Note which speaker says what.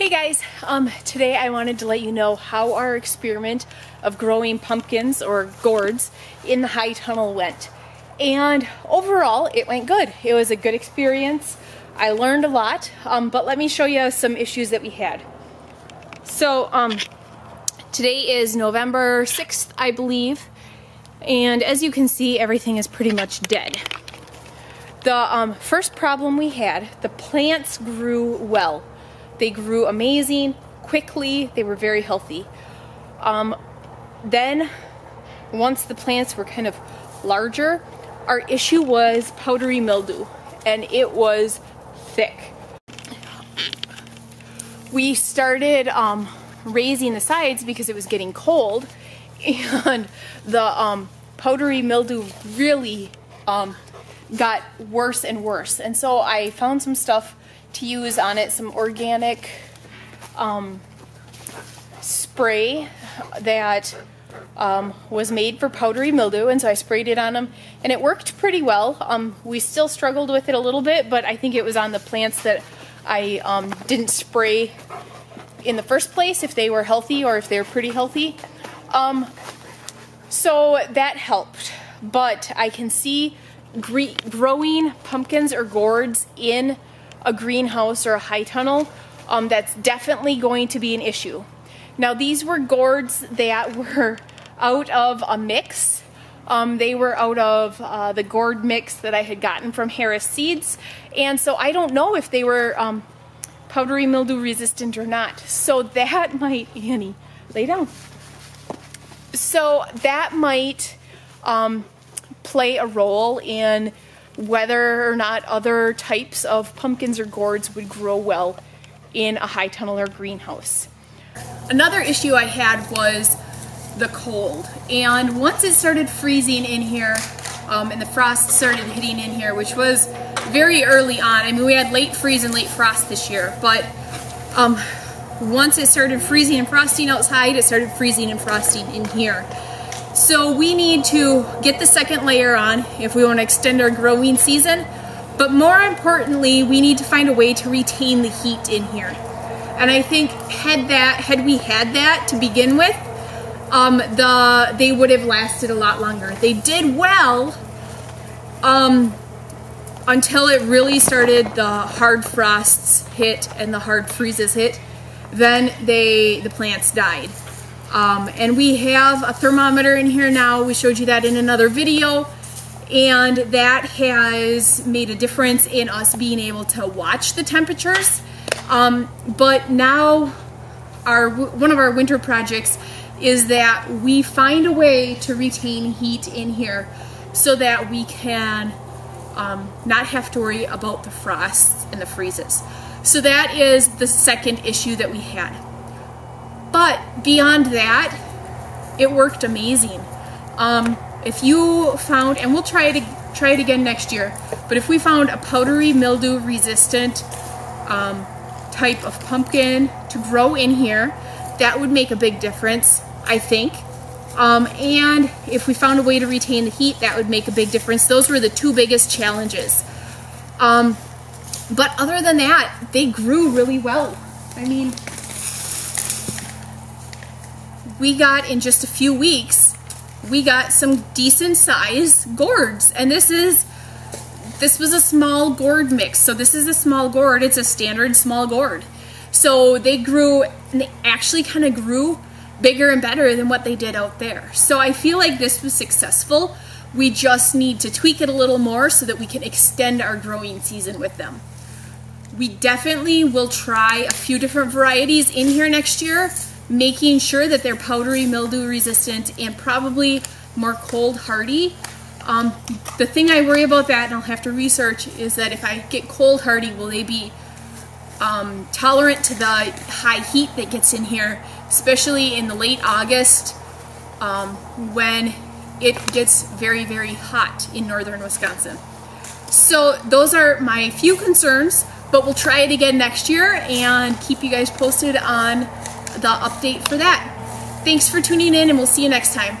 Speaker 1: Hey guys, um, today I wanted to let you know how our experiment of growing pumpkins or gourds in the high tunnel went. And overall, it went good. It was a good experience. I learned a lot, um, but let me show you some issues that we had. So, um, today is November 6th, I believe, and as you can see, everything is pretty much dead. The um, first problem we had, the plants grew well. They grew amazing, quickly, they were very healthy. Um, then, once the plants were kind of larger, our issue was powdery mildew, and it was thick. We started um, raising the sides because it was getting cold, and the um, powdery mildew really um, got worse and worse. And so I found some stuff to use on it, some organic um, spray that um, was made for powdery mildew, and so I sprayed it on them, and it worked pretty well. Um, we still struggled with it a little bit, but I think it was on the plants that I um, didn't spray in the first place if they were healthy or if they were pretty healthy. Um, so that helped, but I can see growing pumpkins or gourds in a greenhouse or a high tunnel, um, that's definitely going to be an issue. Now these were gourds that were out of a mix. Um, they were out of uh, the gourd mix that I had gotten from Harris Seeds. And so I don't know if they were um, powdery mildew resistant or not. So that might, Annie, lay down. So that might um, play a role in whether or not other types of pumpkins or gourds would grow well in a high tunnel or greenhouse. Another issue I had was the cold. And once it started freezing in here, um, and the frost started hitting in here, which was very early on. I mean, we had late freeze and late frost this year, but um, once it started freezing and frosting outside, it started freezing and frosting in here. So we need to get the second layer on if we want to extend our growing season. But more importantly, we need to find a way to retain the heat in here. And I think had that had we had that to begin with, um, the they would have lasted a lot longer. They did well um, until it really started the hard frosts hit and the hard freezes hit. Then they the plants died. Um, and we have a thermometer in here now. We showed you that in another video. And that has made a difference in us being able to watch the temperatures. Um, but now our one of our winter projects is that we find a way to retain heat in here so that we can um, not have to worry about the frosts and the freezes. So that is the second issue that we had. But beyond that, it worked amazing. Um, if you found, and we'll try it try it again next year, but if we found a powdery mildew resistant um, type of pumpkin to grow in here, that would make a big difference, I think. Um, and if we found a way to retain the heat, that would make a big difference. Those were the two biggest challenges. Um, but other than that, they grew really well. I mean, we got in just a few weeks, we got some decent size gourds. And this is, this was a small gourd mix. So this is a small gourd. It's a standard small gourd. So they grew, and they actually kind of grew bigger and better than what they did out there. So I feel like this was successful. We just need to tweak it a little more so that we can extend our growing season with them. We definitely will try a few different varieties in here next year making sure that they're powdery mildew resistant and probably more cold hardy. Um, the thing I worry about that, and I'll have to research, is that if I get cold hardy, will they be um, tolerant to the high heat that gets in here, especially in the late August um, when it gets very, very hot in northern Wisconsin. So those are my few concerns, but we'll try it again next year and keep you guys posted on the update for that. Thanks for tuning in and we'll see you next time.